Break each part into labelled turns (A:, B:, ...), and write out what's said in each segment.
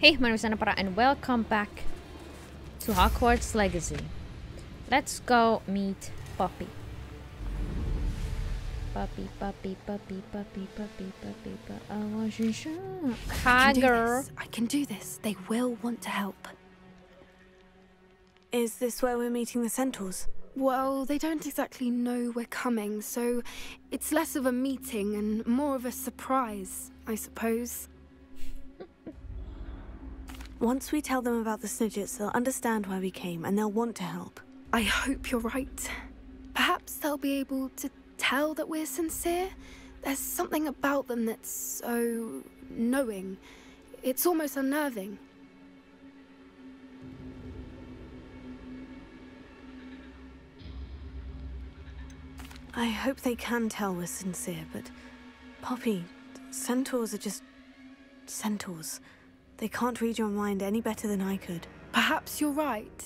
A: Hey, my name is JennaPara and welcome back to Hogwarts Legacy. Let's go meet Poppy. Puppy, puppy, puppy, puppy, puppy, puppy, puppy. I want you to Hi, girl.
B: I can do this. They will want to help.
C: Is this where we're meeting the centaurs?
B: Well, they don't exactly know we're coming, so it's less of a meeting and more of a surprise, I suppose.
C: Once we tell them about the Snidgets, they'll understand why we came and they'll want to help.
B: I hope you're right. Perhaps they'll be able to tell that we're sincere. There's something about them that's so knowing. It's almost unnerving.
C: I hope they can tell we're sincere, but Poppy, centaurs are just centaurs. They can't read your mind any better than I could.
B: Perhaps you're right.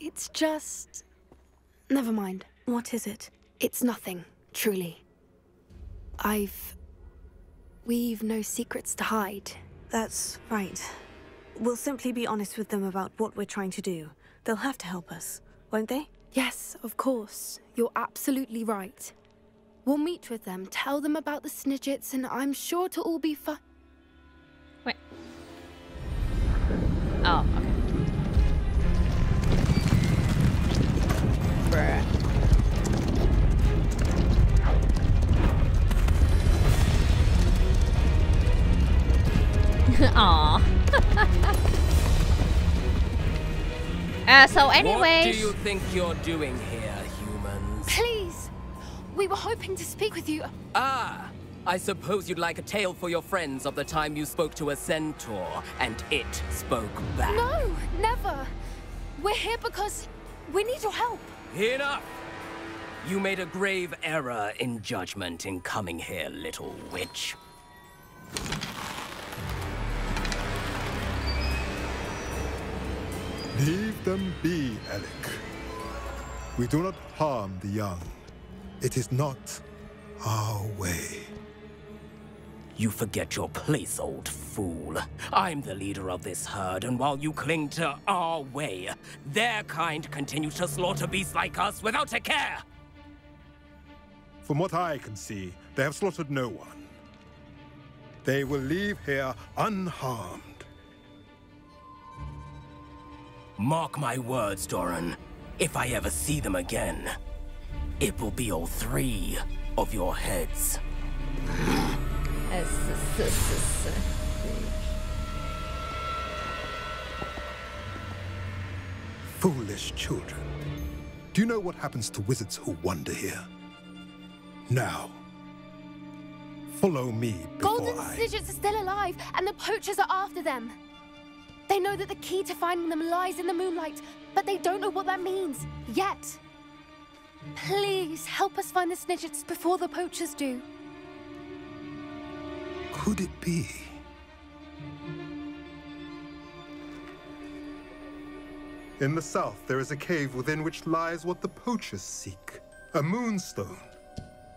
B: It's just. Never mind.
C: What is it?
B: It's nothing, truly. I've. We've no secrets to hide.
C: That's right. We'll simply be honest with them about what we're trying to do. They'll have to help us, won't they?
B: Yes, of course. You're absolutely right. We'll meet with them, tell them about the Snidgets, and I'm sure to all be fine.
A: Wait. Oh, okay. Bruh. Aw. uh, so anyways...
D: What do you think you're doing here, humans?
B: Please! We were hoping to speak with you.
D: Ah! I suppose you'd like a tale for your friends of the time you spoke to a centaur, and it spoke back.
B: No, never. We're here because we need your help.
D: Enough! You made a grave error in judgment in coming here, little witch.
E: Leave them be, Alec. We do not harm the young. It is not our way.
D: You forget your place, old fool. I'm the leader of this herd, and while you cling to our way, their kind continue to slaughter beasts like us without a care!
E: From what I can see, they have slaughtered no one. They will leave here unharmed.
D: Mark my words, Doran. If I ever see them again, it will be all three of your heads.
E: Foolish children. Do you know what happens to wizards who wander here? Now, follow me
B: Golden
E: I...
B: Snidgets are still alive, and the poachers are after them. They know that the key to finding them lies in the moonlight, but they don't know what that means, yet. Please, help us find the Snidgets before the poachers do.
E: Could it be? In the south, there is a cave within which lies what the poachers seek. A moonstone.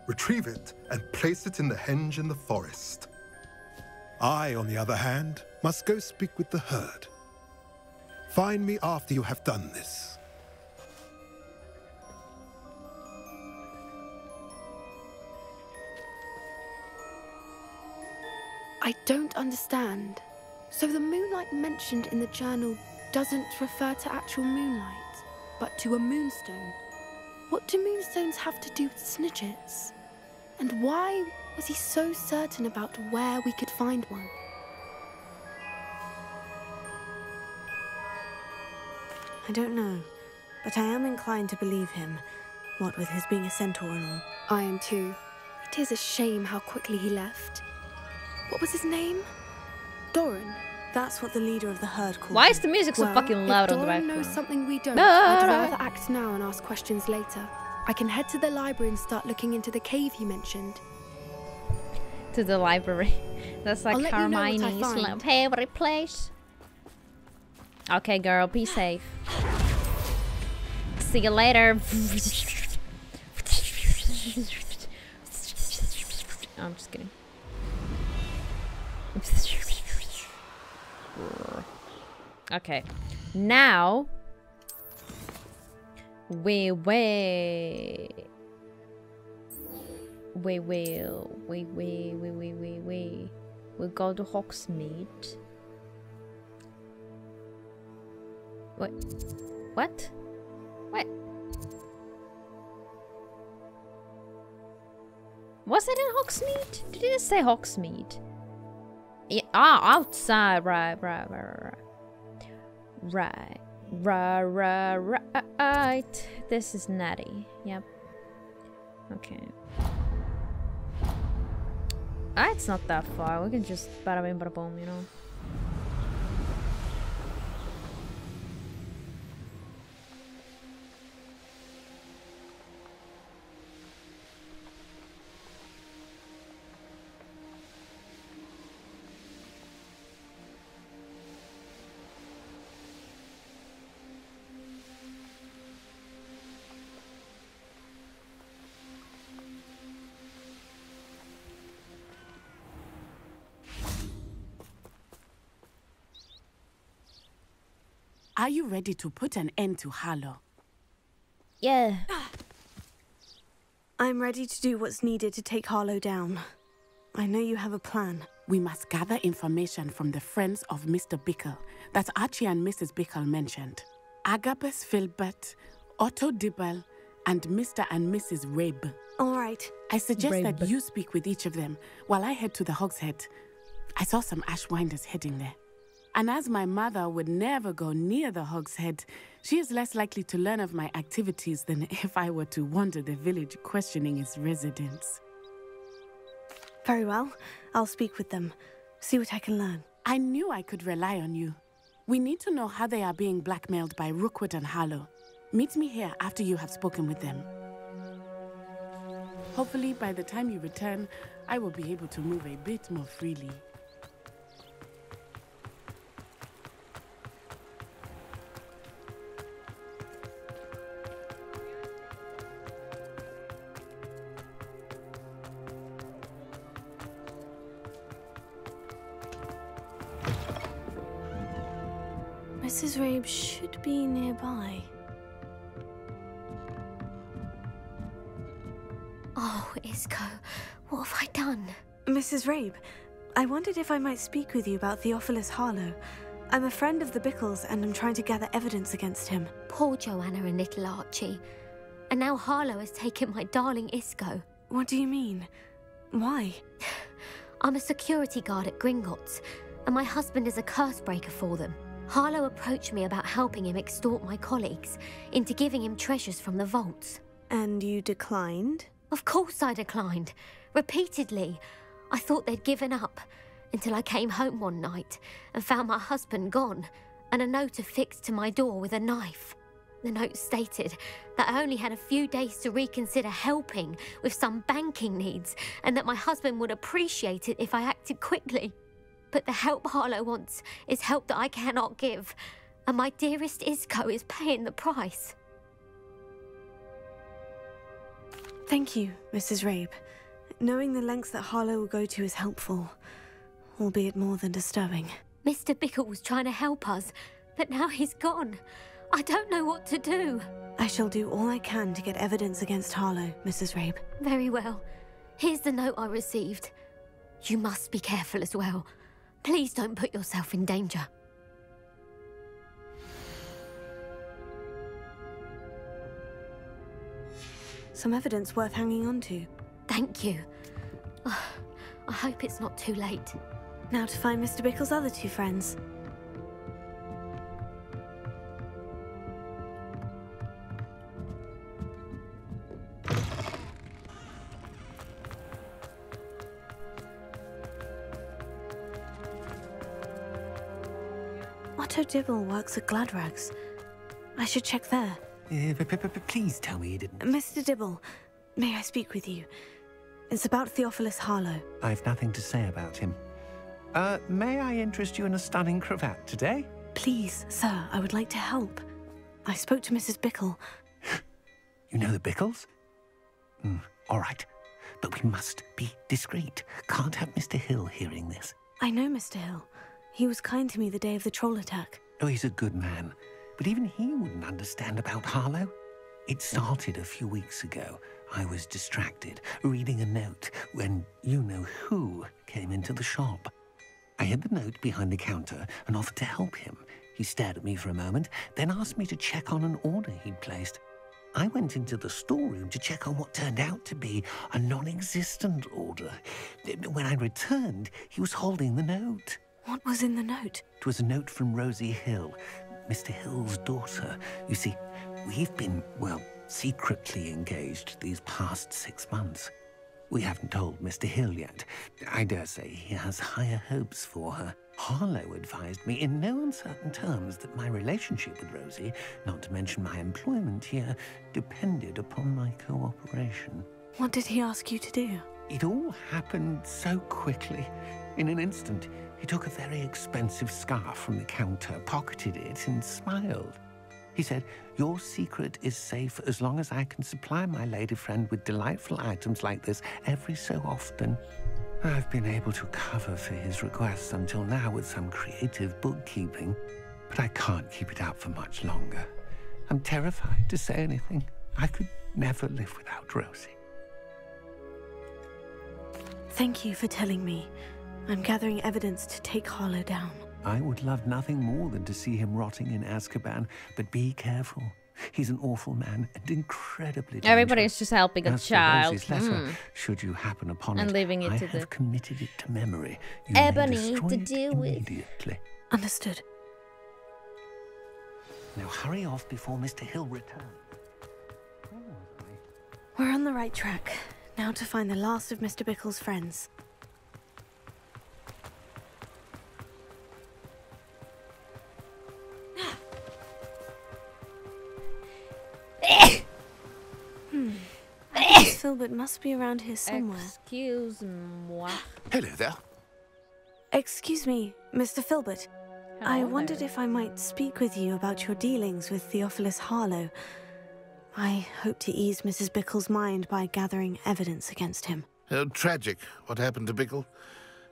E: Retrieve it and place it in the henge in the forest. I, on the other hand, must go speak with the herd. Find me after you have done this.
B: I don't understand. So the moonlight mentioned in the journal doesn't refer to actual moonlight, but to a moonstone. What do moonstones have to do with Snidgets? And why was he so certain about where we could find one?
C: I don't know, but I am inclined to believe him. What with his being a centaur and all.
B: I am too. It is a shame how quickly he left. What was his name? Doran.
C: That's what the leader of the herd called
A: Why
C: him.
A: is the music so
B: Well,
A: fucking loud
B: if
A: on the
B: Doran
A: background?
B: knows something we don't,
A: No,
B: I'd
A: no.
B: rather act now and ask questions later. I can head to the library and start looking into the cave you mentioned.
A: To the library. That's like
B: I'll let you know
A: Hermione's favorite place. Okay, girl, be safe. See you later. I'm just kidding. Okay. Now we wait. We will. We we we we we we. We go to Hogsmeade. What? What? What? Was it in Hogsmeade? Did it say Hogsmeade? Yeah, ah, outside. Right, right, right, right. Right. Right, right, right. right. This is Natty. Yep. Okay. Ah, it's not that far. We can just bada bing bada boom, you know.
F: Are you ready to put an end to Harlow?
A: Yeah.
C: I'm ready to do what's needed to take Harlow down. I know you have a plan.
F: We must gather information from the friends of Mr. Bickle that Archie and Mrs. Bickle mentioned. Agabus Filbert, Otto Dibble, and Mr. and Mrs. Rabe.
C: All right.
F: I suggest
A: Rabe.
F: that you speak with each of them while I head to the Hog's Head. I saw some Ashwinders heading there. And as my mother would never go near the Hog's Head, she is less likely to learn of my activities than if I were to wander the village questioning its residents.
C: Very well. I'll speak with them. See what I can learn.
F: I knew I could rely on you. We need to know how they are being blackmailed by Rookwood and Harlow. Meet me here after you have spoken with them. Hopefully, by the time you return, I will be able to move a bit more freely.
C: Rabe should be nearby.
G: Oh, Isko, what have I done?
C: Mrs. Rabe, I wondered if I might speak with you about Theophilus Harlow. I'm a friend of the Bickles and I'm trying to gather evidence against him.
G: Poor Joanna and little Archie. And now Harlow has taken my darling Isko.
C: What do you mean? Why?
G: I'm a security guard at Gringotts, and my husband is a curse breaker for them. Harlow approached me about helping him extort my colleagues into giving him treasures from the vaults.
C: And you declined?
G: Of course I declined. Repeatedly. I thought they'd given up until I came home one night and found my husband gone and a note affixed to my door with a knife. The note stated that I only had a few days to reconsider helping with some banking needs and that my husband would appreciate it if I acted quickly. But the help Harlow wants is help that I cannot give, and my dearest Isko is paying the price.
C: Thank you, Mrs. Rabe. Knowing the lengths that Harlow will go to is helpful, albeit more than disturbing.
G: Mr. Bickle was trying to help us, but now he's gone. I don't know what to do.
C: I shall do all I can to get evidence against Harlow, Mrs. Rabe.
G: Very well. Here's the note I received. You must be careful as well. Please don't put yourself in danger.
C: Some evidence worth hanging on to.
G: Thank you. Ah, I hope it's not too late.
C: Now to find Mr. Bickle's other two friends. Otto Dibble works at Gladrags. I should check there.
H: Uh, please tell me you didn't.
C: Mr. Dibble, may I speak with you? It's about Theophilus Harlow.
H: I've nothing to say about him. Uh, may I interest you in a stunning cravat today?
C: Please, sir, I would like to help. I spoke to Mrs. Bickle.
H: You know the Bickles? Hmm, all right. But we must be discreet. Can't have Mr. Hill hearing this.
C: I know Mr. Hill. He was kind to me the day of the troll attack.
H: Oh, he's a good man. But even he wouldn't understand about Harlow. It started a few weeks ago. I was distracted, reading a note, when you know who came into the shop. I hid the note behind the counter and offered to help him. He stared at me for a moment, then asked me to check on an order he'd placed. I went into the storeroom to check on what turned out to be a non existent order. When I returned, he was holding the note.
C: What was in the note?
H: It was a note from Rosie Hill, Mr. Hill's daughter. You see, we've been, well, secretly engaged these past six months. We haven't told Mr. Hill yet. I dare say he has higher hopes for her. Harlow advised me in no uncertain terms that my relationship with Rosie, not to mention my employment here, depended upon my cooperation.
C: What did he ask you to do?
H: It all happened so quickly. In an instant, he took a very expensive scarf from the counter, pocketed it, and smiled. He said, Your secret is safe as long as I can supply my lady friend with delightful items like this every so often. I've been able to cover for his requests until now with some creative bookkeeping, but I can't keep it up for much longer. I'm terrified to say anything. I could never live without Rosie.
C: Thank you for telling me. I'm gathering evidence to take Harlow down.
H: I would love nothing more than to see him rotting in Azkaban, but be careful. He's an awful man and incredibly dangerous.
A: Everybody's just helping a
H: As for
A: child.
H: Rosie's letter,
A: Hmm.
H: should you happen upon
A: And
H: it,
A: leaving it
H: I
A: to
H: have
A: the-
H: committed it to memory. You may
A: Ebony
H: destroy
A: to
H: it
A: deal with.
H: immediately.
C: Understood.
H: Now hurry off before Mr. Hill returns.
C: We're on the right track. Now to find the last of Mr. Bickle's friends. Filbert must be around here somewhere.
A: Excuse moi.
I: Hello there.
C: Excuse me, Mr. Filbert. I wondered
A: there.
C: if I might speak with you about your dealings with Theophilus Harlow. I hope to ease Mrs. Bickle's mind by gathering evidence against him.
I: Oh, tragic what happened to Bickle.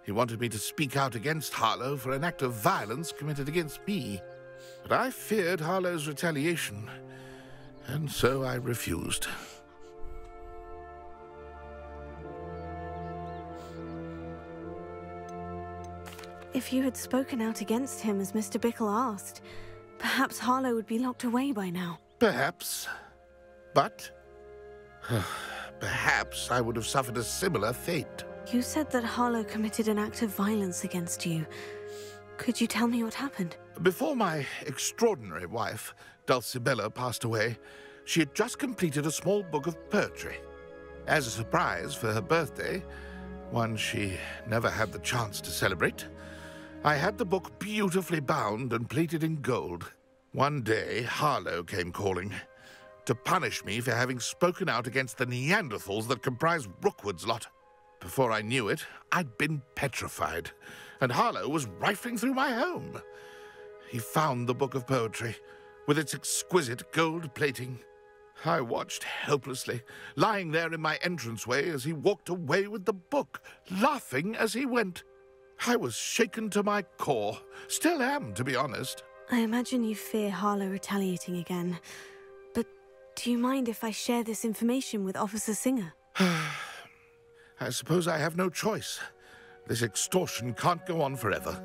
I: He wanted me to speak out against Harlow for an act of violence committed against me. But I feared Harlow's retaliation, and so I refused.
C: If you had spoken out against him as Mr. Bickle asked, perhaps Harlow would be locked away by now.
I: Perhaps. But. Perhaps I would have suffered a similar fate.
C: You said that Harlow committed an act of violence against you. Could you tell me what happened?
I: Before my extraordinary wife, Dulcibella, passed away, she had just completed a small book of poetry. As a surprise for her birthday, one she never had the chance to celebrate, I had the book beautifully bound and plated in gold. One day, Harlow came calling to punish me for having spoken out against the Neanderthals that comprise Rookwood's lot. Before I knew it, I'd been petrified, and Harlow was rifling through my home. He found the book of poetry, with its exquisite gold plating. I watched helplessly, lying there in my entranceway as he walked away with the book, laughing as he went. I was shaken to my core. Still am, to be honest.
C: I imagine you fear Harlow retaliating again. But do you mind if I share this information with Officer Singer?
I: I suppose I have no choice. This extortion can't go on forever.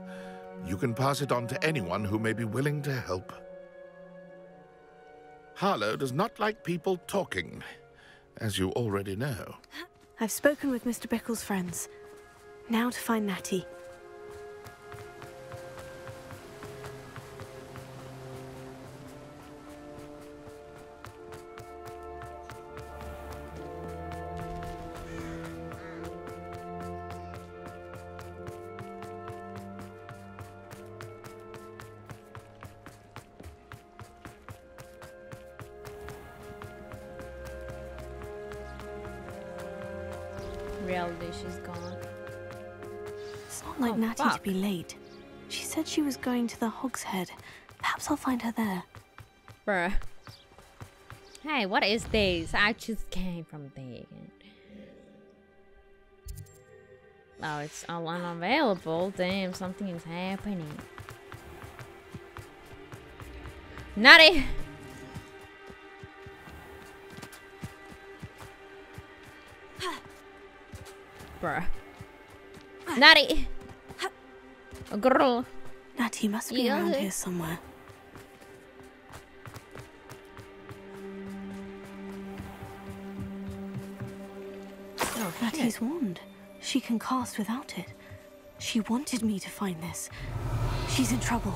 I: You can pass it on to anyone who may be willing to help. Harlow does not like people talking, as you already know.
C: I've spoken with Mr. Bickle's friends. Now to find Natty.
A: Reality, she's gone.
C: It's not like
A: Oh,
C: Natty to be late. She said she was going to the Hog's Head. Perhaps I'll find her there.
A: Bruh. Hey, what is this? I just came from there. Oh, it's all unavailable. Damn, something is happening. Natty! Bruh. Natty! A girl.
C: Natty must be
A: Yeah.
C: around here somewhere.
A: Oh,
C: Natty's wand. She can cast without it. She wanted me to find this. She's in trouble.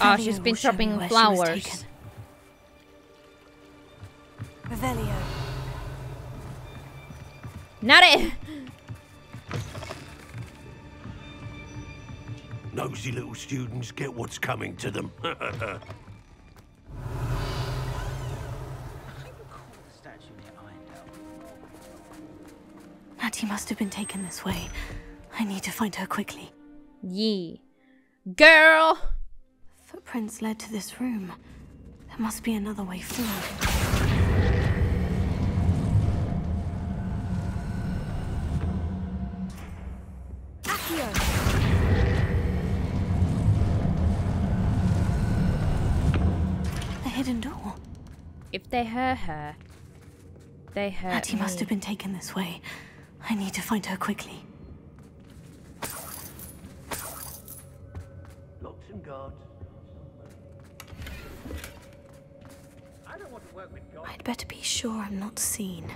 A: Ah, she's been
C: will flowers. me
A: dropping
C: where she was
A: flowers.
C: taken.
J: Nosy little students get what's coming to them.
C: Natty must have been taken this way. I need to find her quickly.
A: Yee. Girl!
C: Footprints led to this room. There must be another way forward.
A: They hurt her, they hurt
C: Natty
A: me.
C: must have been taken this way. I need to find her quickly.
J: Locks and guards.
C: I'd better be sure I'm not seen.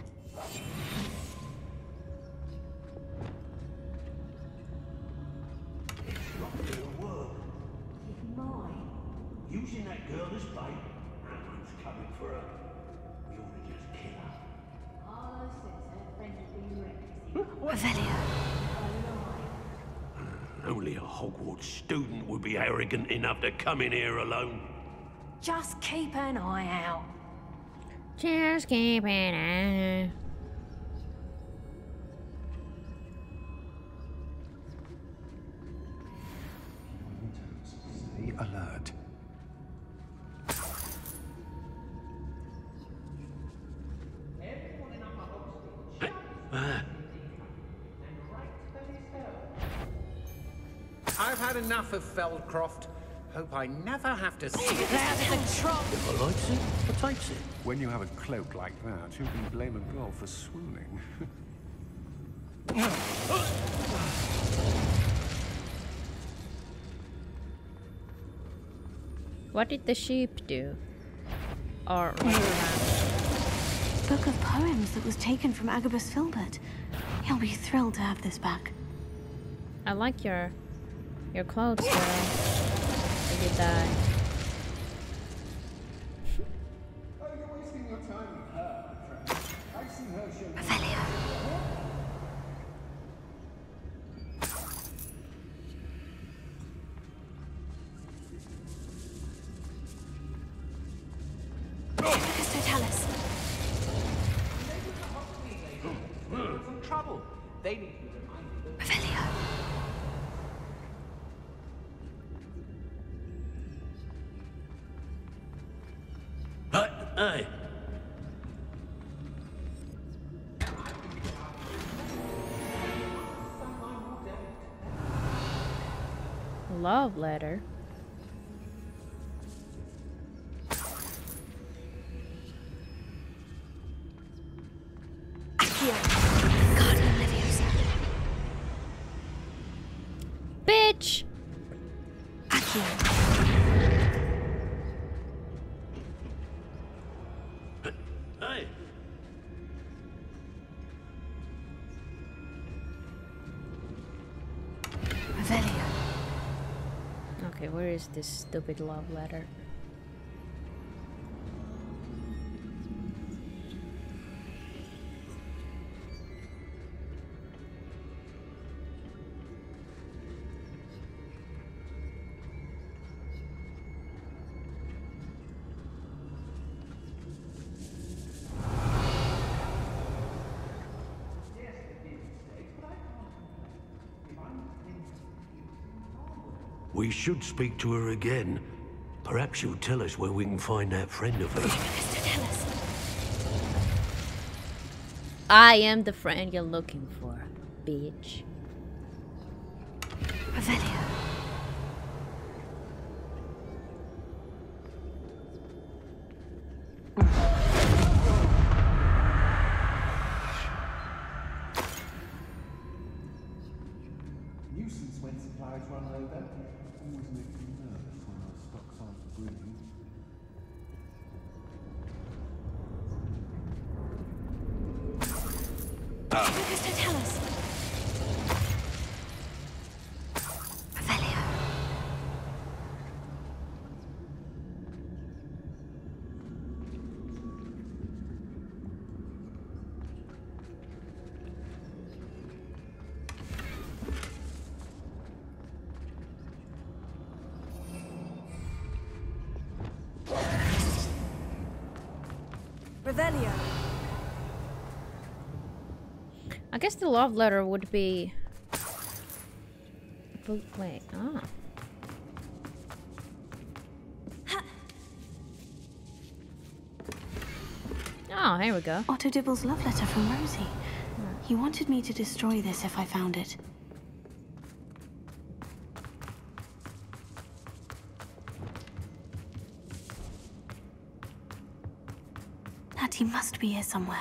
J: Arrogant enough to come in here alone.
G: Just keep an eye out.
A: Just keep it out.
H: Stay alert.
K: I've had enough of Feldcroft. Hope I never have to see it.
J: If I likes it, I takes it.
H: When you have a cloak like that, who can blame a girl for swooning.
A: What did the sheep do? Or what?
C: Book of poems that was taken from Agabus Filbert. He'll be thrilled to have this back.
A: I like your your clothes, girl. Did you Love letter. Is this stupid love letter?
J: Should speak to her again. Perhaps she'll tell us where we can find that friend of hers.
A: I am the friend you're looking for, bitch.
C: Revelio.
G: Revelio.
A: I guess the love letter would be. But wait, ah. Oh, here we go.
C: Otto Dibble's love letter from Rosie. He wanted me to destroy this if I found it. Be here somewhere.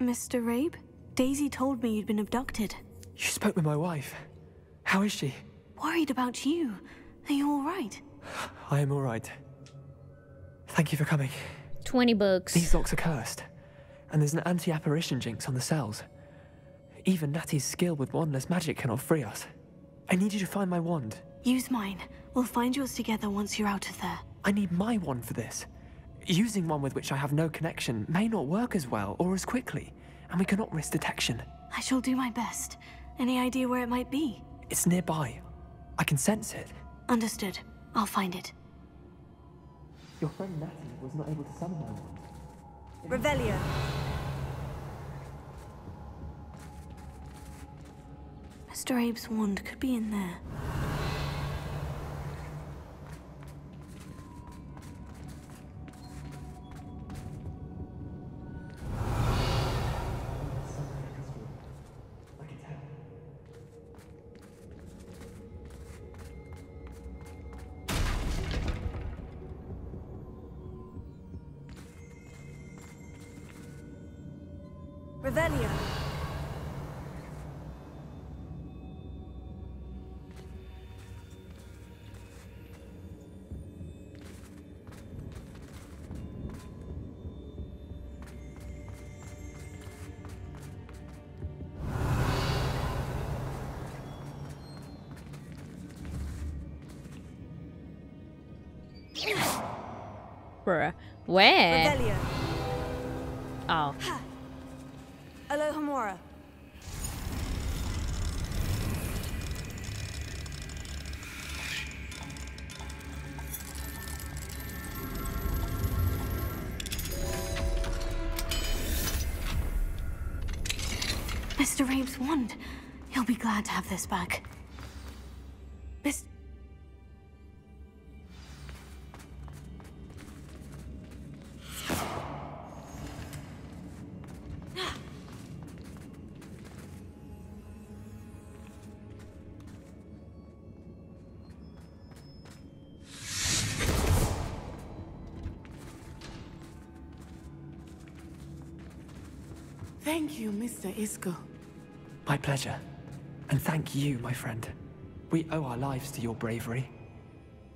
C: Mr. Rabe? Daisy told me you'd been abducted.
L: You spoke with my wife. How is she?
C: Worried about you. Are you alright?
L: I am all right. Thank you for coming.
A: 20 bucks.
L: These locks are cursed, and there's an anti-apparition jinx on the cells. Even Natty's skill with wandless magic cannot free us. I need you to find my wand.
C: Use mine. We'll find yours together once you're out of there.
L: I need my wand for this. Using one with which I have no connection may not work as well or as quickly, and we cannot risk detection.
C: I shall do my best. Any idea where it might be?
L: It's nearby. I can sense it.
C: Understood. I'll find it.
L: Your friend Natty was not able to summon my wand.
C: Revelio. Mr. Rabe's wand could be in there. Revelio.
A: Bruh. Where?
C: Revelio.
A: Oh.
C: He'll glad to have this back. Miss...
F: Thank you, Mr. Isko.
L: My pleasure. And thank you, my friend. We owe our lives to your bravery.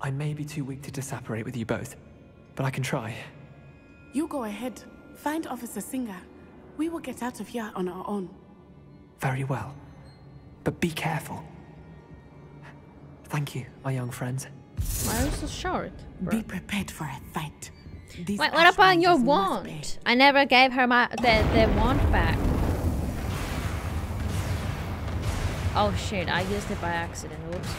L: I may be too weak to disapparate with you both, but I can try.
F: You go ahead. Find Officer Singer. We will get out of here on our own.
L: Very well. But be careful. Thank you, my young friends.
A: Why are you so short?
F: Be prepared for a fight. These
A: Wait, what about your
F: Ashwinders must pay.
A: wand? I never gave her my the, the wand back. Oh shit, I used it by accident. Oops.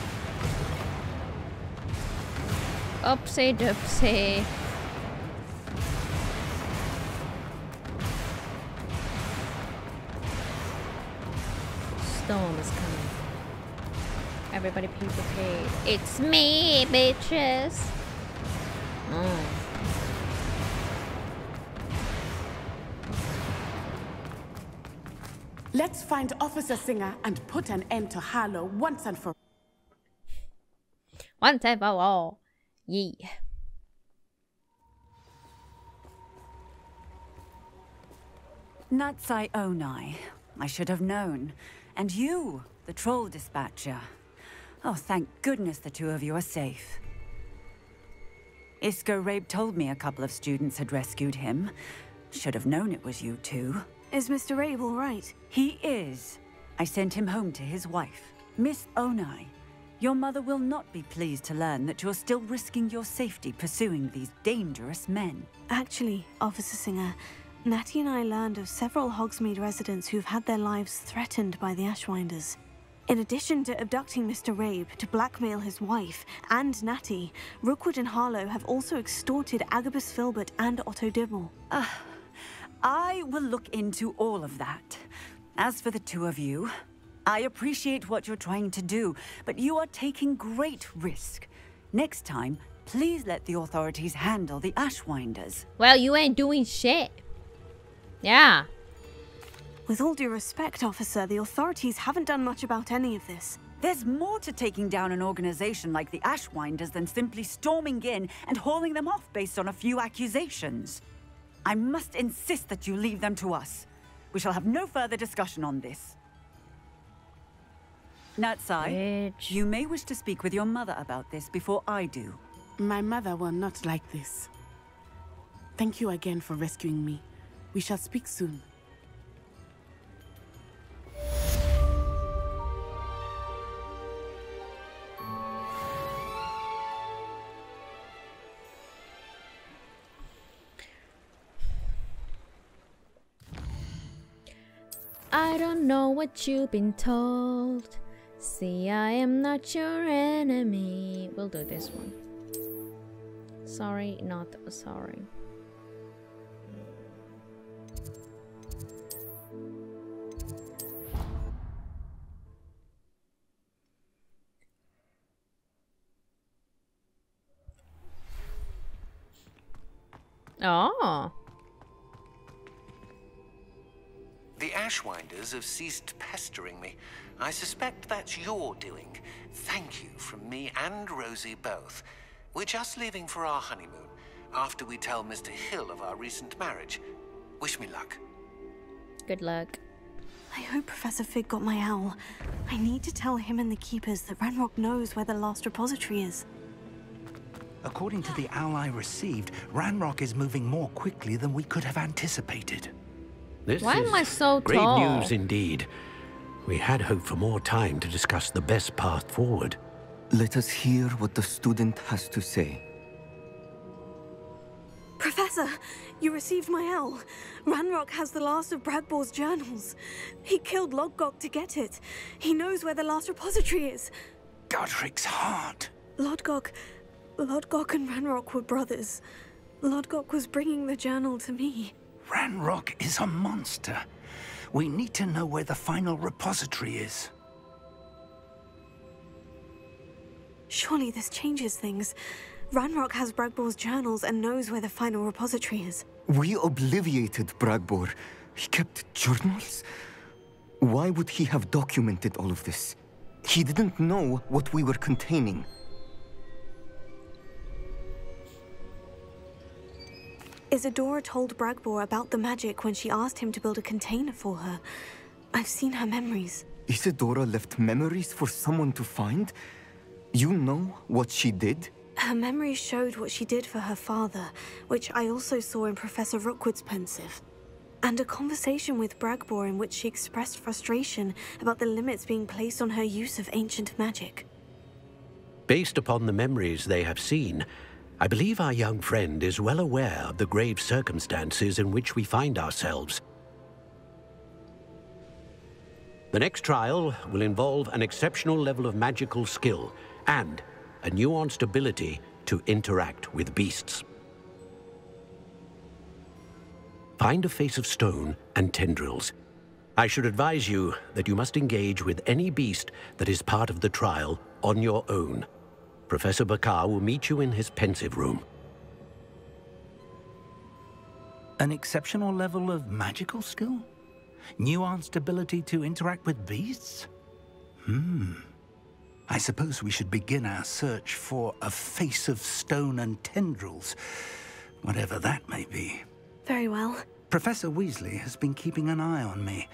A: Oopsie doopsie. Storm is coming. Everybody be prepared. It's me, bitches. Mm.
F: Let's find Officer Singer and put an end to Harlow once and for
A: Once and for all. Yeah.
M: Natsai Onai. I should have known. And you, the troll dispatcher. Oh, thank goodness the two of you are safe. Isko Rabe told me a couple of students had rescued him. Should have known it was you two.
C: Is Mr. Abel right?
M: He is. I sent him home to his wife. Miss Onai, your mother will not be pleased to learn that you're still risking your safety pursuing these dangerous men.
C: Actually, Officer Singer, Natty and I learned of several Hogsmeade residents who've had their lives threatened by the Ashwinders. In addition to abducting Mr. Rabe to blackmail his wife and Natty, Rookwood and Harlow have also extorted Agabus Filbert and Otto Dibble.
M: Uh, I will look into all of that. As for the two of you, I appreciate what you're trying to do, but you are taking great risk. Next time, please let the authorities handle the Ashwinders.
A: Well, you ain't doing shit. Yeah.
C: With all due respect, officer, the authorities haven't done much about any of this.
M: There's more to taking down an organization like the Ashwinders than simply storming in and hauling them off based on a few accusations. I must insist that you leave them to us. We shall have no further discussion on this. Natsai,
A: Bitch.
M: you may wish to speak with your mother about this before I do.
F: My mother will not like this. Thank you again for rescuing me. We shall speak soon.
A: What you've been told. See, I am not your enemy. We'll do this one. Sorry, not sorry. Oh.
H: Ashwinders have ceased pestering me. I suspect that's your doing. Thank you from me and Rosie both. We're just leaving for our honeymoon after we tell Mr. Hill of our recent marriage. Wish me luck.
A: Good luck.
C: I hope Professor Fig got my owl. I need to tell him and the Keepers that Ranrock knows where the last repository is.
N: According to the owl I received, Ranrock is moving more quickly than we could have anticipated.
J: This
A: Why
J: is
A: am I so
J: great
A: tall?
J: news indeed. We had hoped for more time to discuss the best path forward.
O: Let us hear what the student has to say.
C: Professor, you received my owl. Ranrock has the last of Bragbor's journals. He killed Lodgok to get it. He knows where the last repository is.
N: Godric's heart.
C: Lodgok... Lodgok and Ranrock were brothers. Lodgok was bringing the journal to me.
N: Ranrock is a monster. We need to know where the final repository is.
C: Surely this changes things. Ranrock has Bragbor's journals and knows where the final repository is.
O: We obliviated Bragbor. He kept journals? Why would he have documented all of this? He didn't know what we were containing.
C: Isadora told Bragbor about the magic when she asked him to build a container for her. I've seen her memories.
O: Isadora left memories for someone to find? You know what she did?
C: Her memories showed what she did for her father, which I also saw in Professor Rookwood's Pensieve. And a conversation with Bragbor in which she expressed frustration about the limits being placed on her use of ancient magic.
J: Based upon the memories they have seen, I believe our young friend is well aware of the grave circumstances in which we find ourselves. The next trial will involve an exceptional level of magical skill and a nuanced ability to interact with beasts. Find a face of stone and tendrils. I should advise you that you must engage with any beast that is part of the trial on your own. Professor Bakar will meet you in his Pensieve room.
N: An exceptional level of magical skill? Nuanced ability to interact with beasts? Hmm. I suppose we should begin our search for a face of stone and tendrils, whatever that may be.
C: Very well.
N: Professor Weasley has been keeping an eye on me.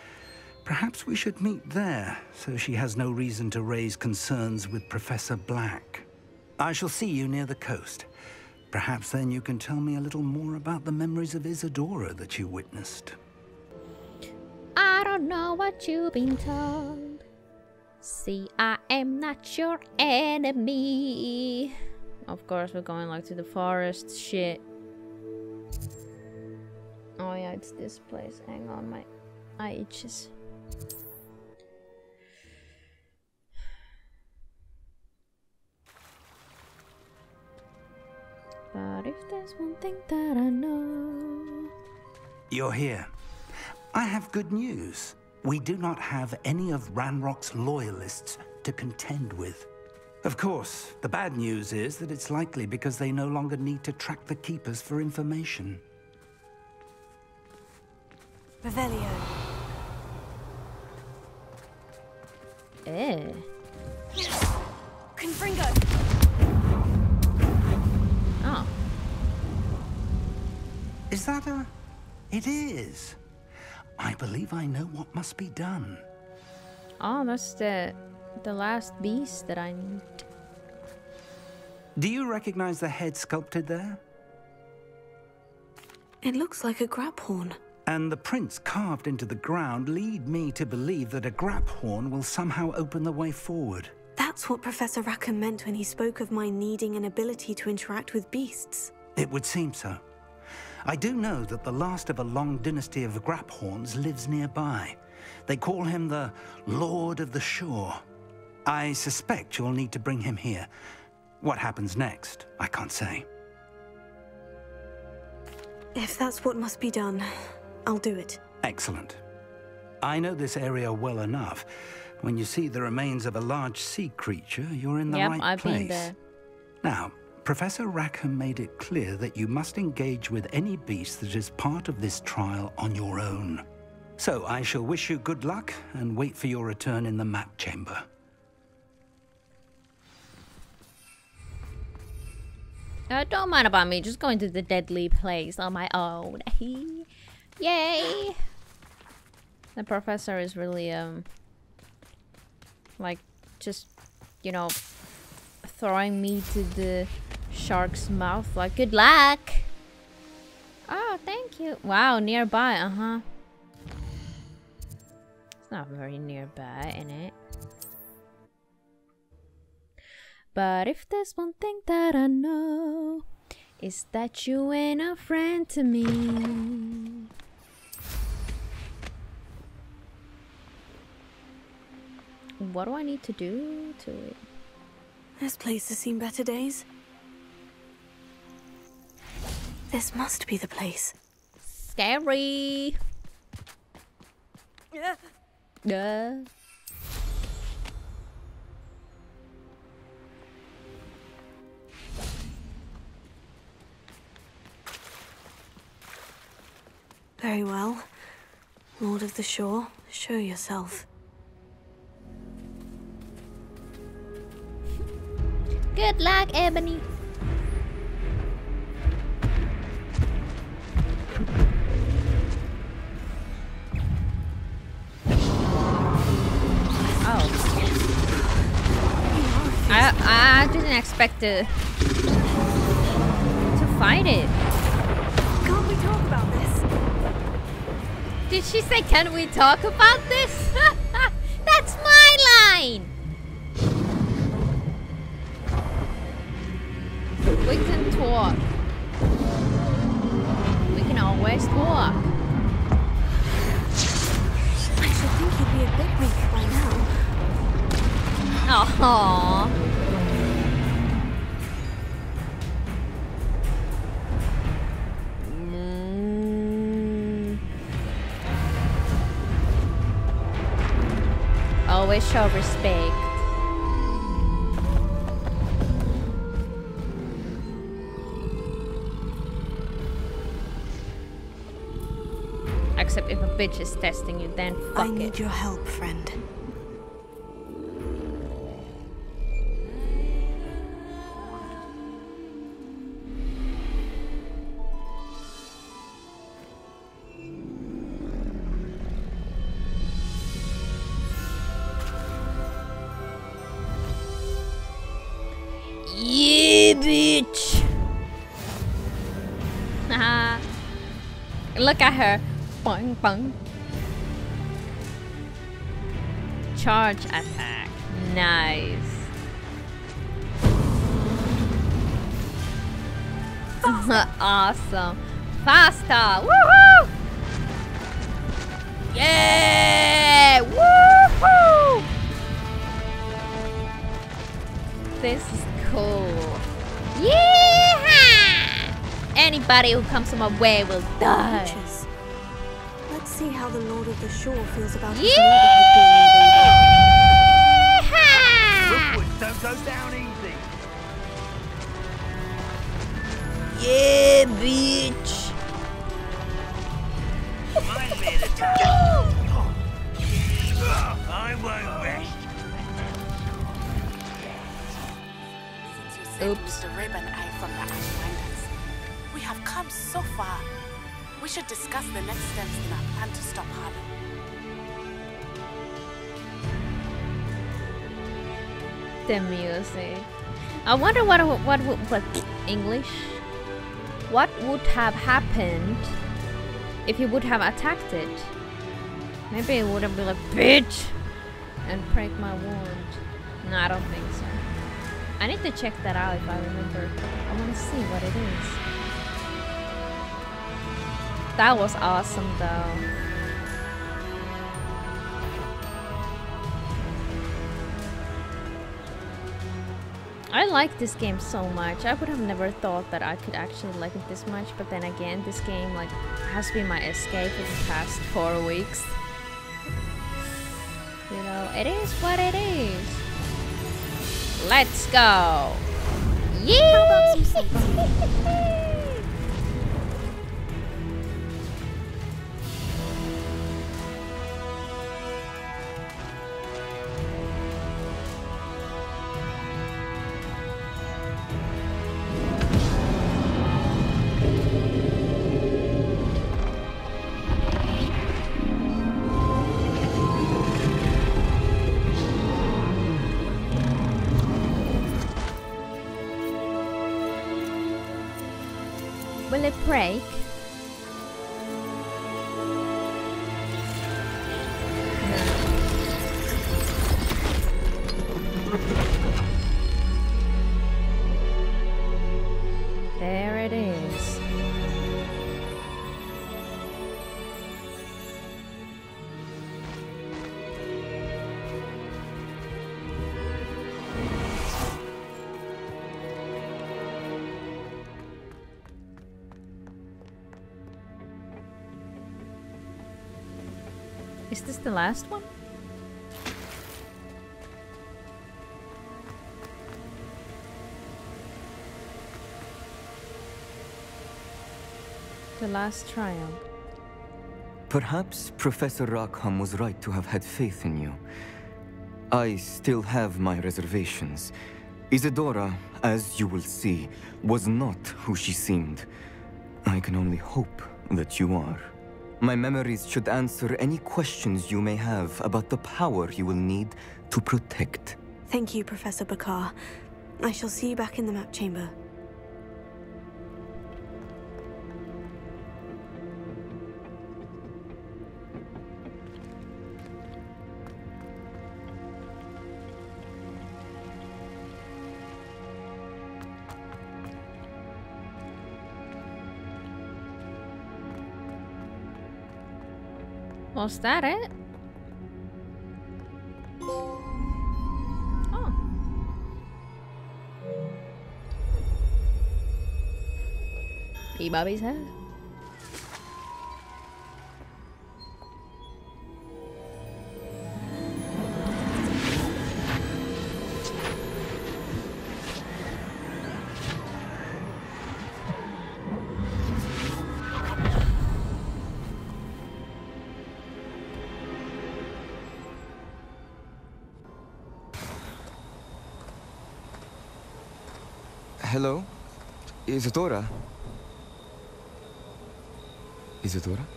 N: Perhaps we should meet there, so she has no reason to raise concerns with Professor Black. I shall see you near the coast. Perhaps then you can tell me a little more about the memories of Isidora that you witnessed.
A: I don't know what you've been told. See, I am not your enemy. Of course, we're going like to the forest. Shit. Oh yeah, it's this place. Hang on, my eye itches. But if there's one thing that I know.
N: You're here. I have good news. We do not have any of Ranrock's loyalists to contend with. Of course, the bad news is that it's likely because they no longer need to track the Keepers for information.
C: Revelio.
A: Eh.
C: Confringo.
N: Is that a... It is. I believe I know what must be done.
A: Oh, that's the the last beast that I need.
N: Do you recognize the head sculpted there?
C: It looks like a Graphorn.
N: And the prints carved into the ground lead me to believe that a Graphorn will somehow open the way forward.
C: That's what Professor Rackham meant when he spoke of my needing an ability to interact with beasts.
N: It would seem so. I do know that the last of a long dynasty of Graphorns lives nearby. They call him the Lord of the Shore. I suspect you'll need to bring him here. What happens next, I can't say.
C: If that's what must be done, I'll do it.
N: Excellent. I know this area well enough. When you see the remains of a large sea creature, you're in the
A: yep,
N: right
A: I've
N: place.
A: been there.
N: Now, Professor Rackham made it clear that you must engage with any beast that is part of this trial on your own. So I shall wish you good luck and wait for your return in the map chamber.
A: Uh, don't mind about me, just going to the deadly place on my own. Yay! The professor is really, um, like, just, you know, throwing me to the shark's mouth. Like, good luck! Oh, thank you. Wow, nearby, uh-huh. It's not very nearby, in it? But if there's one thing that I know, is that you ain't a friend to me. What do I need to do to it?
C: This place has seen better days. This must be the place.
A: Scary.
C: Yeah.
A: Yeah.
C: Very well. Lord of the Shore, show yourself.
A: Good luck, Ebony. I I didn't expect to to fight it.
C: Can't we talk about this?
A: Did she say, can we talk about this? That's my line! We can talk. We can always talk.
C: I should think he'd be a bit weak by now.
A: Aww. Always show respect. Except if a bitch is testing you, then fuck
C: I
A: it.
C: need your help, friend.
A: Boing. Charge attack. Nice. awesome. Faster. Woohoo! Yeah! Woohoo! This is cool. Yeah! Anybody who comes to my way will die.
C: Creatures. Let's see how the Lord of the Shore feels about his
A: Yeah!
C: neighborhood
N: Don't go down easy.
A: Yeah, bitch.
N: I won't rest.
F: Oops. Mr. Rib and I from the Ashwinders. We have come so far. We should discuss the next steps in our plan to stop Harlow.
A: The music. I wonder what what what, what English. What would have happened if he would have attacked it? Maybe it would have been like bitch and break my wound. No, I don't think so. I need to check that out if I remember. I want to see what it is. That was awesome though. I like this game so much. I would have never thought that I could actually like it this much, but then again, this game like has been my escape for the past four weeks. You know, it is what it is. Let's go. Yeah. Will the last one? The last trial.
O: Perhaps Professor Rackham was right to have had faith in you. I still have my reservations. Isidora, as you will see, was not who she seemed. I can only hope that you are. My memories should answer any questions you may have about the power you will need to protect.
C: Thank you, Professor Bakar. I shall see you back in the map chamber.
A: Was that it? Oh. P. Bobby's head.
P: Isidora? Isidora?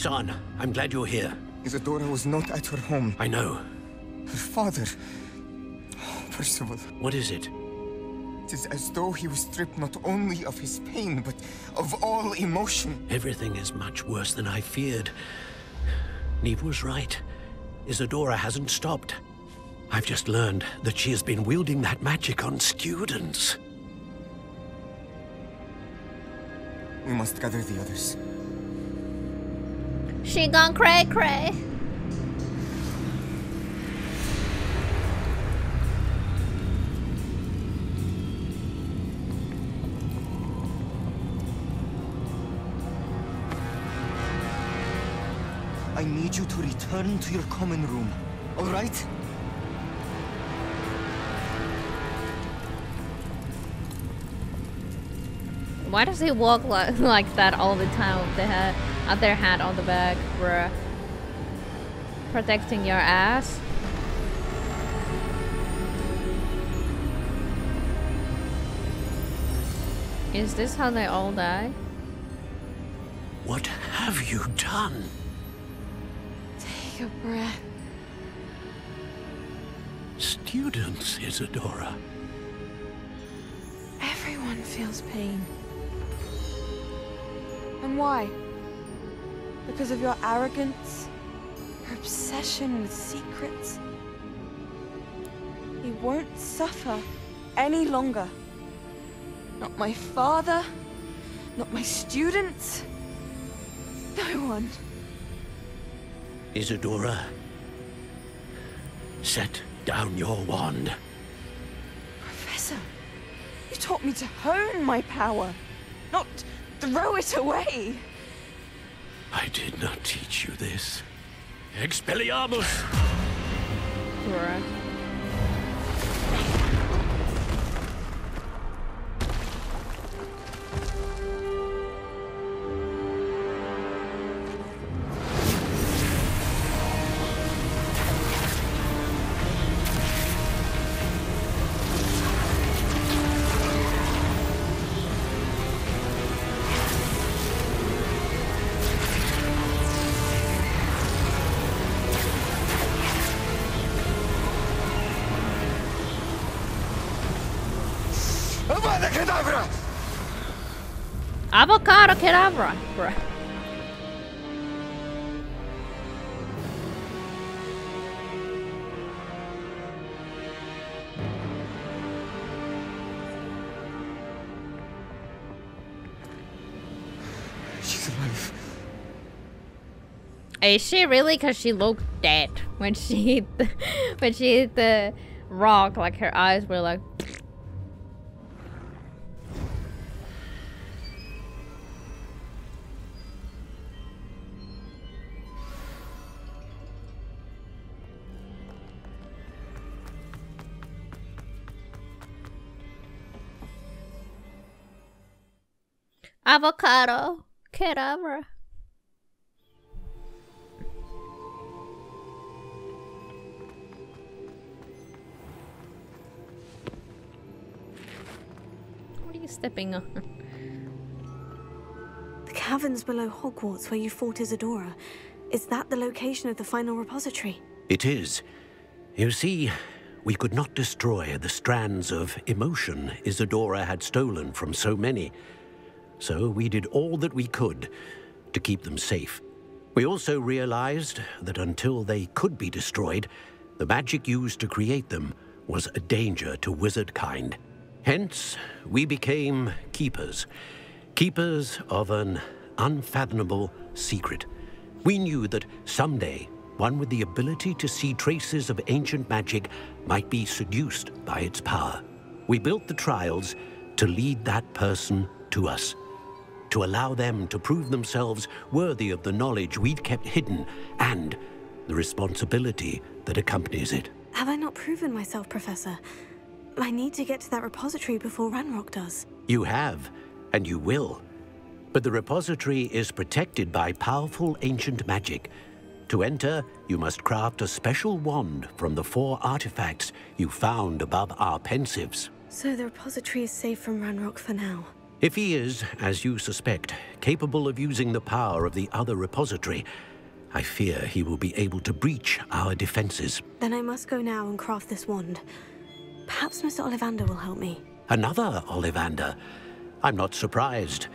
J: San, I'm glad you're here.
P: Isidora was not at her home.
J: I know.
P: Her father... Percival.
J: What is it?
P: It is as though he was stripped not only of his pain, but of all emotion.
J: Everything is much worse than I feared. Niamh was right. Isidora hasn't stopped. I've just learned that she has been wielding that magic on students.
P: We must gather the others.
A: She gone cray cray.
P: I need you to return to your common room, all right?
A: Why does he walk like, like that all the time with the hat, other hand on the back, bruh? Protecting your ass? Is this how they all die?
J: What have you done?
B: Take a breath.
J: Students, Isidora.
B: Everyone feels pain. And why? Because of your arrogance? Your obsession with secrets? He won't suffer any longer. Not my father, not my students, no one.
J: Isidora, set down your wand.
B: Professor, you taught me to hone my power, not throw it away.
J: I did not teach you this. Expelliarmus!
A: Bruh. Avocado Kedavra, bruh.
P: She's alive.
A: Is she really? Cause she looked dead when she hit the, when she hit the rock. Like her eyes were like. Avocado Kedavra. What are you stepping on?
C: The caverns below Hogwarts where you fought Isidora. Is that the location of the final repository?
J: It is. You see, we could not destroy the strands of emotion Isidora had stolen from so many. So we did all that we could to keep them safe. We also realized that until they could be destroyed, the magic used to create them was a danger to wizard kind. Hence, we became keepers. Keepers of an unfathomable secret. We knew that someday, one with the ability to see traces of ancient magic might be seduced by its power. We built the trials to lead that person to us. To allow them to prove themselves worthy of the knowledge we'd kept hidden and the responsibility that accompanies it.
C: Have I not proven myself, Professor? I need to get to that repository before Ranrock does.
J: You have, and you will. But the repository is protected by powerful ancient magic. To enter, you must craft a special wand from the four artifacts you found above our Pensieves.
C: So the repository is safe from Ranrock for now.
J: If he is, as you suspect, capable of using the power of the other repository, I fear he will be able to breach our defenses.
C: Then I must go now and craft this wand. Perhaps Mr. Ollivander will help me.
J: Another Ollivander? I'm not surprised.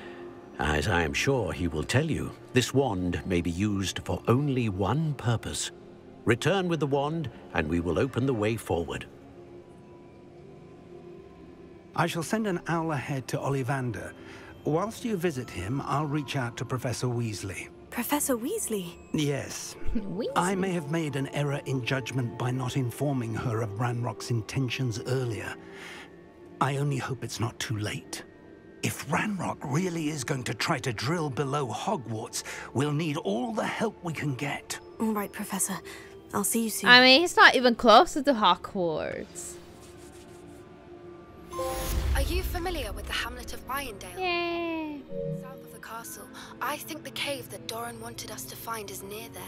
J: As I am sure he will tell you, this wand may be used for only one purpose. Return with the wand, and we will open the way forward.
N: I shall send an owl ahead to Ollivander. Whilst you visit him, I'll reach out to Professor Weasley.
C: Professor Weasley?
N: Yes. Weasley. I may have made an error in judgment by not informing her of Ranrock's intentions earlier. I only hope it's not too late. If Ranrock really is going to try to drill below Hogwarts, we'll need all the help we can get.
C: All right, Professor. I'll see you soon.
A: I mean, he's not even closer to Hogwarts.
B: Are you familiar with the hamlet of Irondale?
A: Yeah.
B: South of the castle. I think the cave that Doran wanted us to find is near there.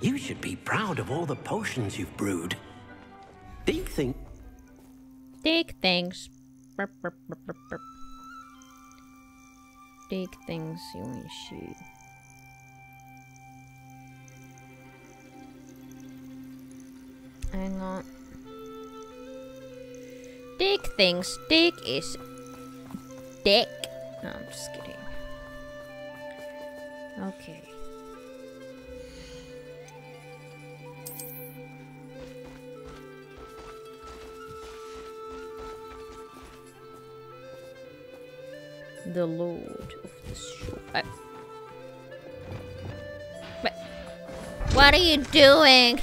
J: You should be proud of all the potions you've brewed. Dig thing.
A: Dig things. Burp, burp, burp, burp, burp. Dig things you want to shoot. Hang on. Dig things. Dig is dick. No, I'm just kidding. Okay. The Lord of the Shore. Uh, What? What are you doing?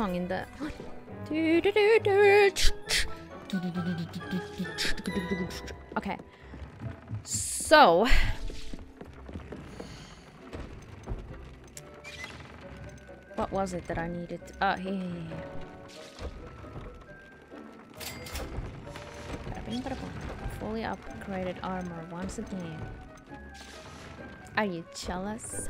A: Song in the. Okay. So. What was it that I needed? Oh. Fully upgraded armor once again. Are you jealous?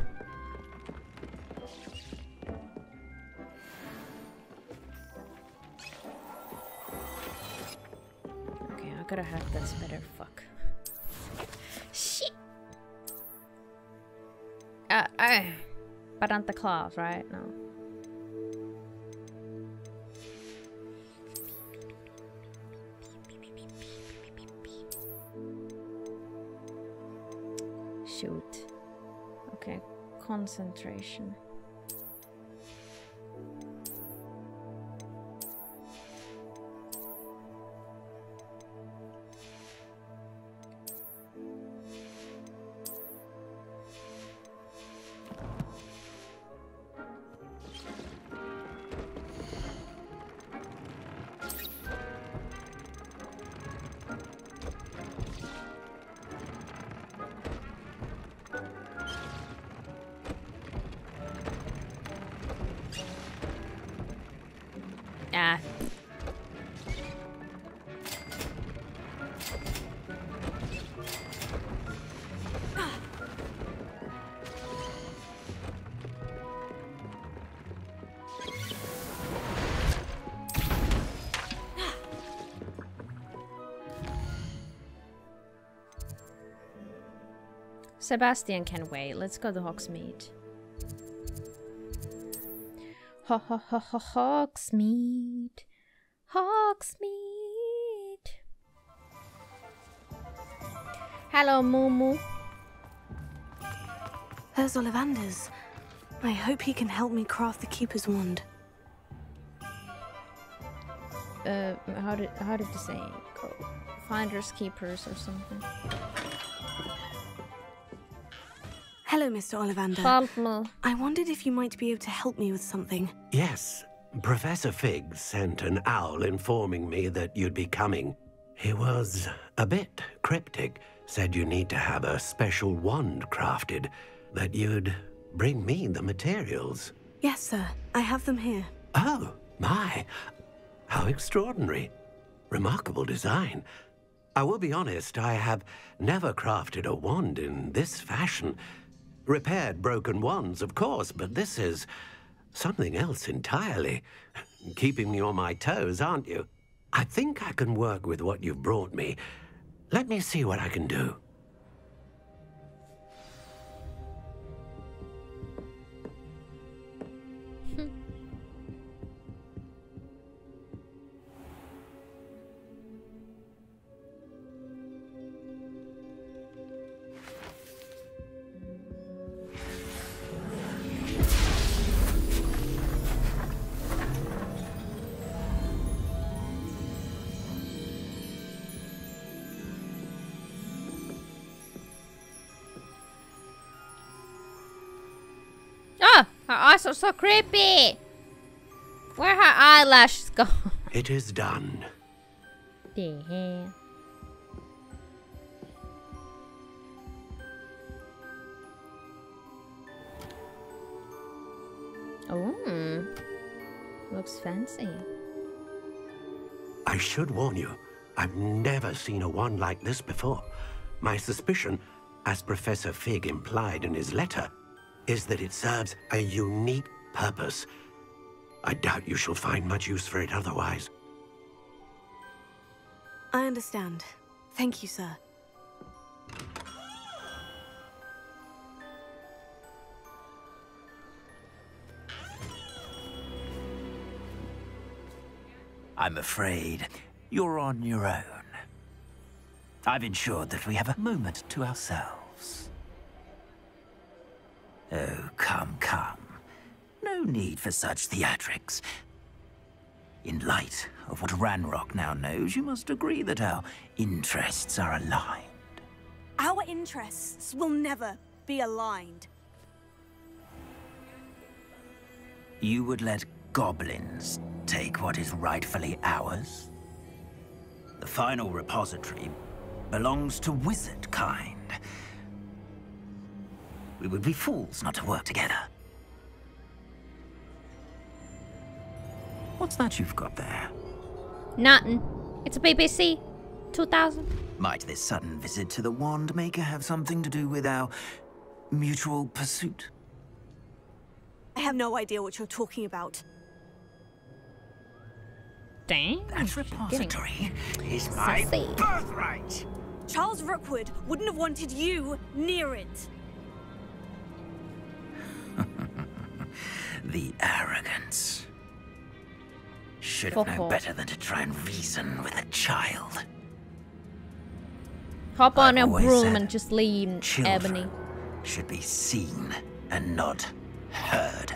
A: Gotta have this better. Fuck. Shit. Uh, uh. But not the claws, right? No. Shoot. Okay, concentration. Sebastian can wait. Let's go to Hogsmeade. Ho ho ho ho Hogsmeade. Hogsmeade. Hello, Mumu.
C: There's Ollivander's. I hope he can help me craft the Keeper's Wand.
A: Uh, how did how did the saying go? Finders keepers or something.
C: Hello, Mr. Ollivander.
A: Help me.
C: I wondered if you might be able to help me with something.
J: Yes, Professor Fig sent an owl informing me that you'd be coming. He was a bit cryptic, said you need to have a special wand crafted, that you'd bring me the materials.
C: Yes, sir. I have them here.
J: Oh, my. How extraordinary. Remarkable design. I will be honest, I have never crafted a wand in this fashion. Repaired broken ones, of course, but this is something else entirely. Keeping me on my toes, aren't you? I think I can work with what you've brought me. Let me see what I can do.
A: So creepy. Where her eyelashes go?
J: It is done.
A: hell? Oh, looks fancy.
J: I should warn you, I've never seen a wand like this before. My suspicion, as Professor Fig implied in his letter, is that it serves a unique purpose. I doubt you shall find much use for it otherwise.
C: I understand. Thank you, sir.
H: I'm afraid you're on your own. I've ensured that we have a moment to ourselves. Oh, come, come. No need for such theatrics. In light of what Ranrock now knows, you must agree that our interests are aligned.
C: Our interests will never be aligned.
H: You would let goblins take what is rightfully ours? The final repository belongs to wizard kind. We would be fools not to work together. What's that you've got there?
A: Nothing. It's a BBC 2000.
H: Might this sudden visit to the Wand Maker have something to do with our mutual pursuit?
C: I have no idea what you're talking about.
A: Dang.
H: That repository is my
C: Sassy.
H: birthright!
C: Charles Rookwood wouldn't have wanted you near it.
H: The arrogance. Should have known better than to try and reason with a child.
A: Hop on
H: I've
A: a broom and just leave Ebony.
H: Should be seen and not heard.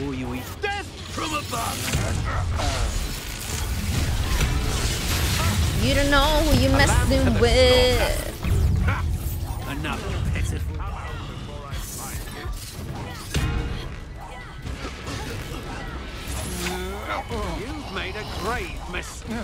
J: Before you eat
Q: Death from above.
A: You don't know who you're messing with.
Q: Another pitiful. You've made a grave mistake.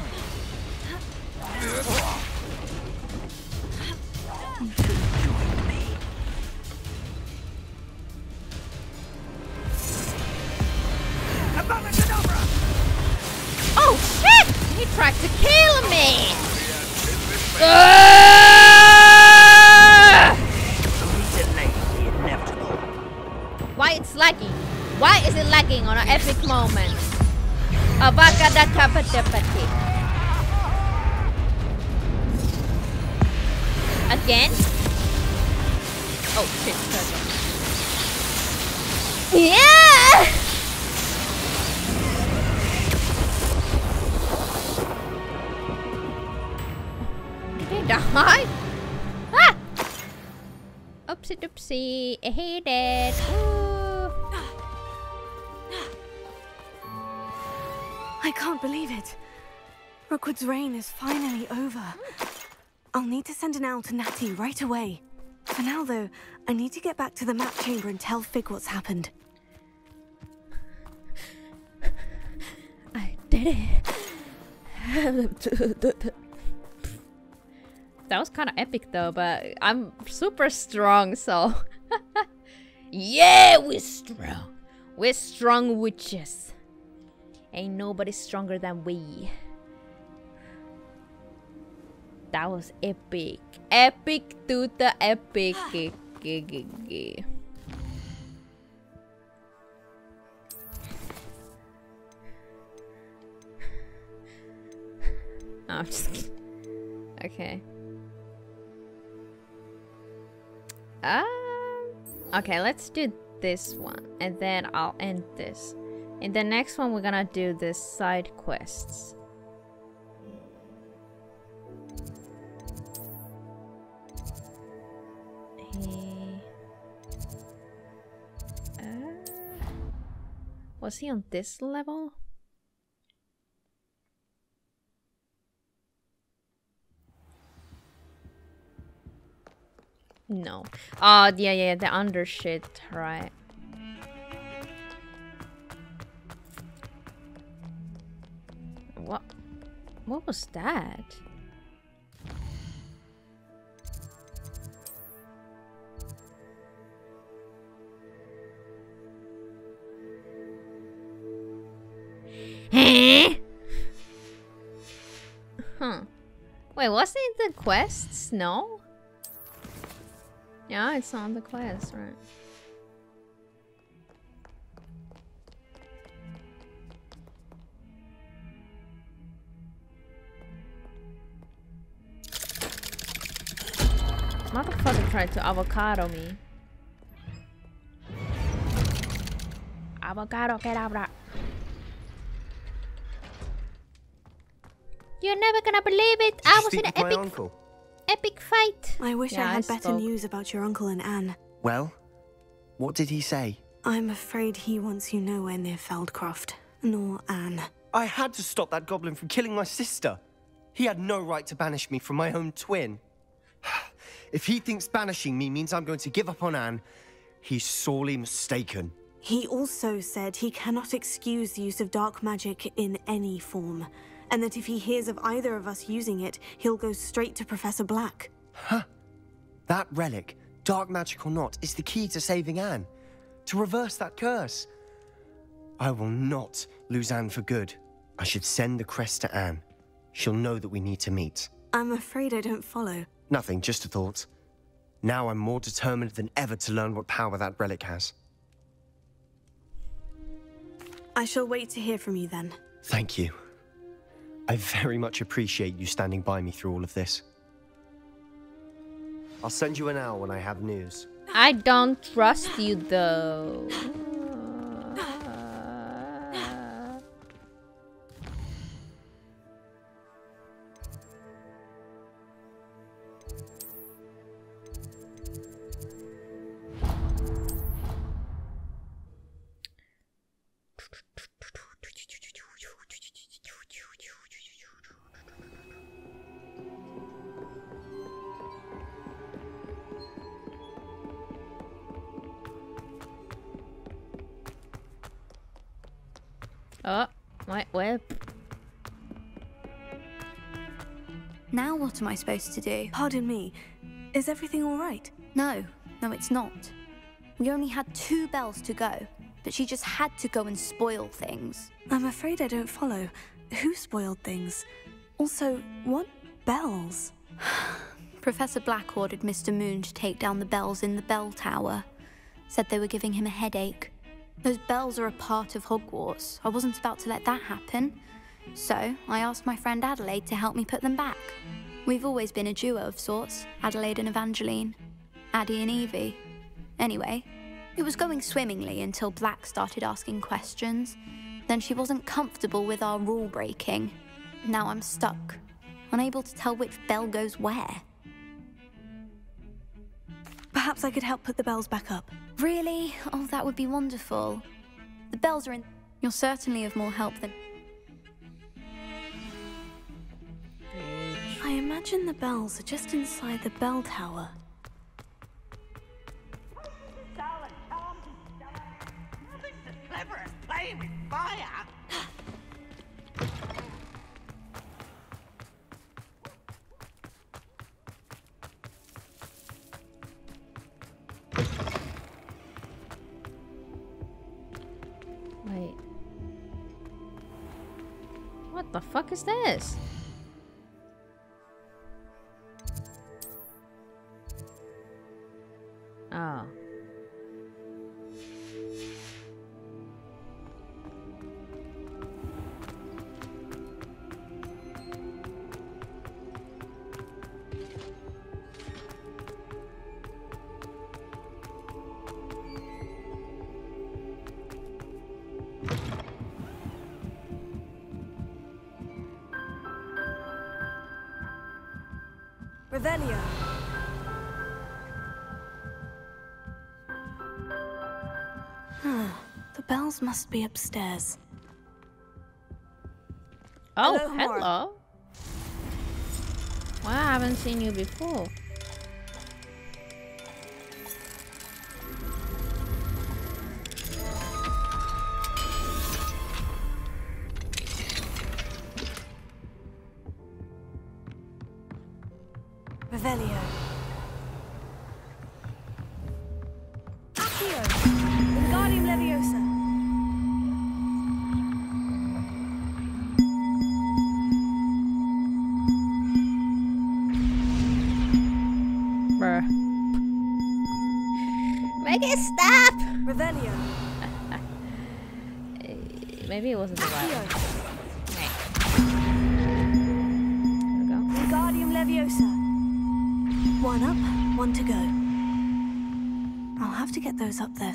A: Why it's lagging? Why is it lagging on an epic moment? Again? Oh shit, perfect. Yeah! Die? Ah! Oopsie doopsie, I hate it.
C: I can't believe it. Rookwood's reign is finally over. I'll need to send an owl to Natty right away. For now, though, I need to get back to the map chamber and tell Fig what's happened.
A: I did it. that was kind of epic though, but I'm super strong, so. yeah, we're strong. We're strong witches. Ain't nobody stronger than we. That was epic. Epic to the epic. Oh, I'm just kidding. Okay. Um. Okay, let's do this one, and then I'll end this. In the next one, we're gonna do the side quests. He... Uh, was he on this level? No. Oh, yeah, yeah, the under shit, right. What? What was that? huh. Wait, wasn't it the quests? No? Yeah, it's on the quest, right? Motherfucker tried to avocado me. Avocado, get out of You're never gonna believe it! I was in an epic
R: uncle?
A: epic fight.
C: I wish
A: Yeah,
C: I
A: I
C: had better
A: spoke.
C: news about your uncle and Anne.
R: Well, what did he say?
C: I'm afraid he wants you nowhere near Feldcroft, nor Anne.
R: I had to stop that goblin from killing my sister. He had no right to banish me from my own twin. If he thinks banishing me means I'm going to give up on Anne, he's sorely mistaken.
C: He also said he cannot excuse the use of dark magic in any form, and that if he hears of either of us using it, he'll go straight to Professor Black. Huh.
R: That relic, dark magic or not, is the key to saving Anne. To reverse that curse. I will not lose Anne for good. I should send the crest to Anne. She'll know that we need to meet.
C: I'm afraid I don't follow.
R: Nothing, just a thought. Now I'm more determined than ever to learn what power that relic has.
C: I shall wait to hear from you then.
R: Thank you. I very much appreciate you standing by me through all of this. I'll send you an hour when I have news.
A: I don't trust you though. Web.
B: Now what am I supposed to do?
C: Pardon me. Is everything all right?
B: No, no, it's not. We only had two bells to go, but she just had to go and spoil things.
C: I'm afraid I don't follow. Who spoiled things? Also, what bells?
B: Professor Black ordered Mr. Moon to take down the bells in the bell tower.
S: Said they were giving him a headache. Those bells are a part of Hogwarts. I wasn't about to let that happen. So I asked my friend Adelaide to help me put them back. We've always been a duo of sorts, Adelaide and Evangeline. Addie and Evie. Anyway, it was going swimmingly until Black started asking questions. Then she wasn't comfortable with our rule breaking. Now I'm stuck, unable to tell which bell goes where.
C: Perhaps I could help put the bells back up.
S: Really? Oh, that would be wonderful. The bells are in. You're certainly of more help than.
C: I imagine the bells are just inside the bell tower.
A: This? Oh.
C: Revelio. the bells must be upstairs.
A: Oh,
C: Hello,
A: hello. Wow, I haven't seen you before.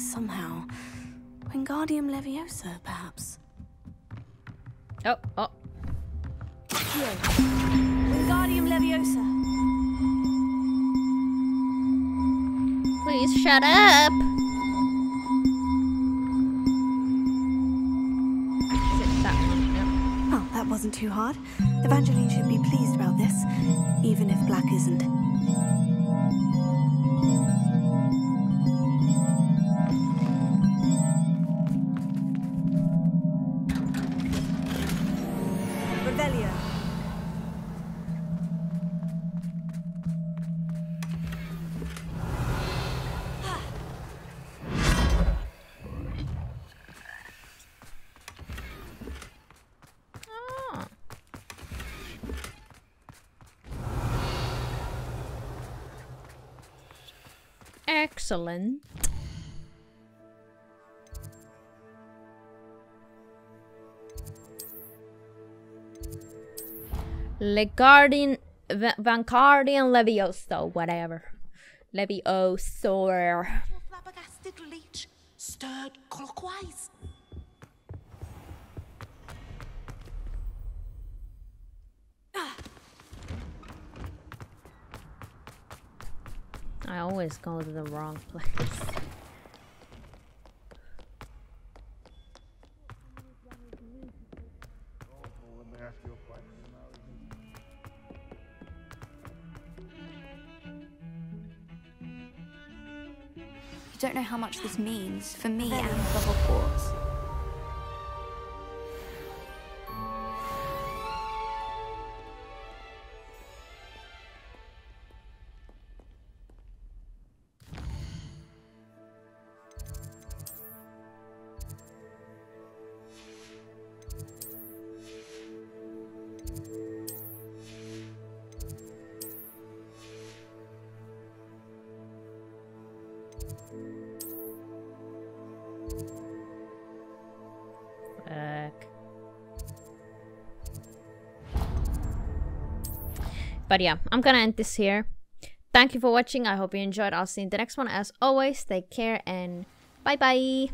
C: Somehow. Wingardium Leviosa, perhaps.
A: Oh, oh.
C: Wingardium Leviosa.
A: Please shut up! That?
C: Oh, that wasn't too hard. Evangeline should be pleased about this, even if Black isn't.
A: Excellent. Legardian, Va- Vancardian Levioso, whatever. Leviosaur.
T: Flabbergasted leech stirred clockwise.
A: I always go to the wrong place.
S: You don't know how much this means for me and for Hogwarts.
A: But yeah, I'm gonna end this here. Thank you for watching. I hope you enjoyed. I'll see you in the next one. As always, take care and bye bye.